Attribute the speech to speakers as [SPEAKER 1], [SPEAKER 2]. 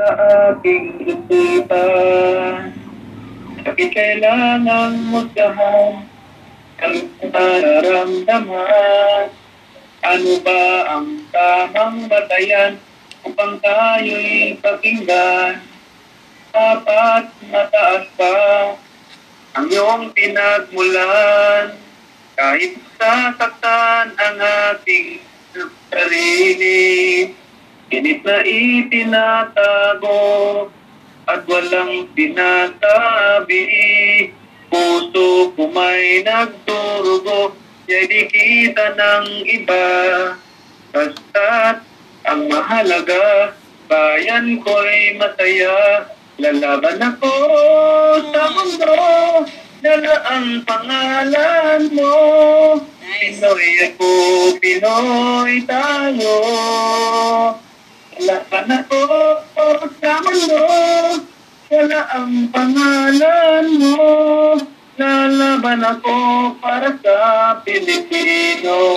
[SPEAKER 1] sa aking isipan. Bakit kailangan musgahan ang nararamdaman? Ano ba ang tamang batayan upang tayo'y pakinggan? Dapat mataas pa ang iyong pinagmulan kahit sasaktan ang ating. Init na itinatago at walang sinasabi. Puso ko may nagdurugo, ya'y di kita ng iba. Basta't ang mahalaga, bayan ko'y masaya. Lalaban ako sa mundo, dala ang pangalan mo. Pinoy ako, Pinoy tayo. Lalaban ako sa mundo, dala ang pangalan mo. Lalaban ako para sa Pilipino.